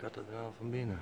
kathedraal van binnen.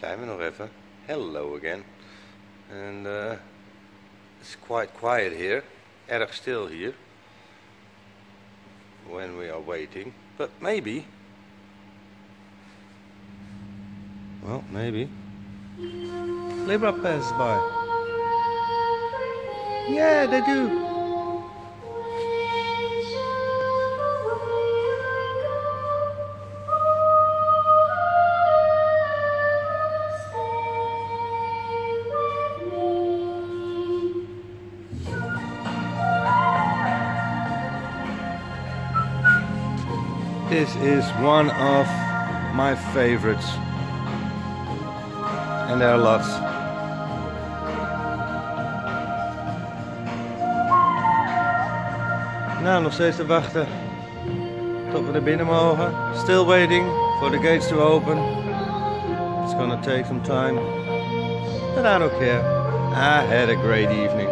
Nog even. Hello again. And uh, it's quite quiet here. Erg stil hier. When we are waiting. But maybe. Well, maybe. Libera passes by. Yeah, they do. This is one of my favorites. And there are lots. Nou, nog steeds te wachten tot we er binnen mogen. Still waiting for the gates to open. It's gonna take some time. But I don't care. I had a great evening.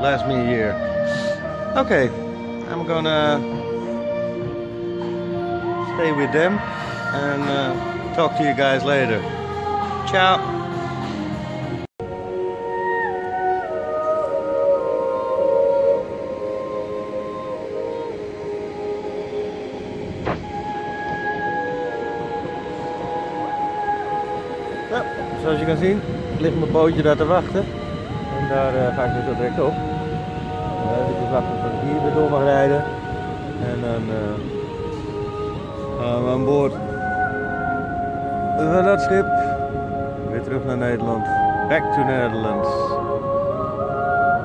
Last me a year. Okay, I'm gonna stay with them and uh, talk to you guys later. Ciao. Zoals je kan zien, ligt mijn bootje daar te wachten. En daar uh, ga ik dus zo direct op. Uh, even wachten tot ik hier weer door mag rijden. En dan uh, we aan boord van dat schip. Weer terug naar Nederland. Back to Netherlands.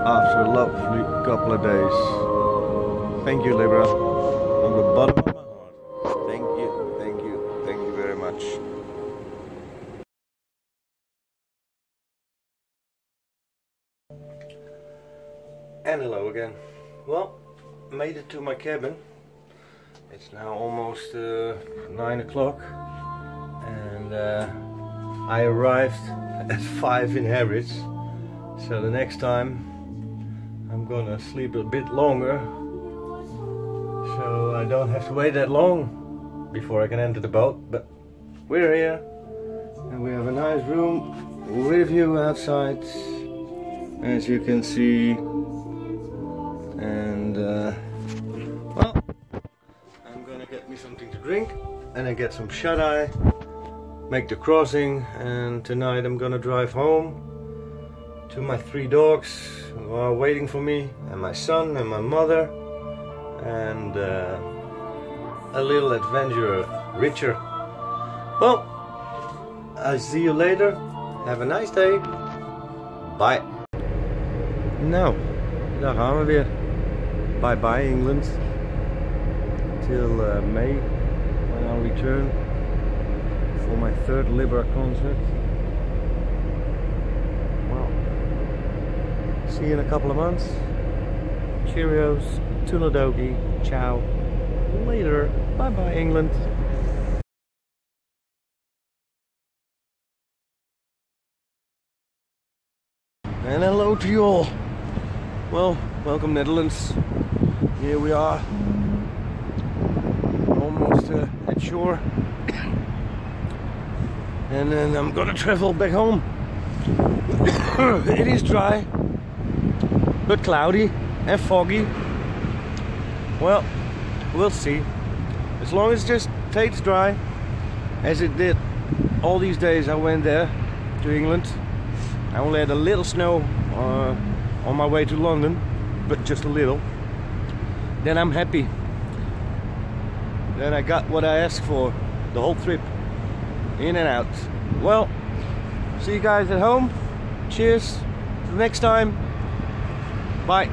After a lovely couple of days. Thank you, Libera. From the bottom of my heart. Thank you, thank you, thank you very much. And hello again. Well, made it to my cabin. It's now almost uh, 9 o'clock and uh, I arrived at 5 in Harwich. So the next time I'm gonna sleep a bit longer so I don't have to wait that long before I can enter the boat. But we're here and we have a nice room with view outside as you can see and uh, get me something to drink and then get some shut-eye make the crossing and tonight I'm gonna drive home to my three dogs who are waiting for me and my son and my mother and uh, a little adventurer Richard. Well I'll see you later. Have a nice day. Bye. Nou daar gaan we weer. Bye bye England till uh, May when I'll return for my third Libera concert. Well, see you in a couple of months. Cheerios, Tunadogi, ciao, later, bye bye England. And hello to you all. Well, welcome Netherlands. Here we are, almost uh, at shore. and then I'm gonna travel back home. it is dry, but cloudy and foggy. Well, we'll see. As long as it just stays dry, as it did all these days I went there to England. I only had a little snow uh, on my way to London, but just a little. Then I'm happy. Then I got what I asked for the whole trip in and out. Well, see you guys at home. Cheers. Till next time. Bye.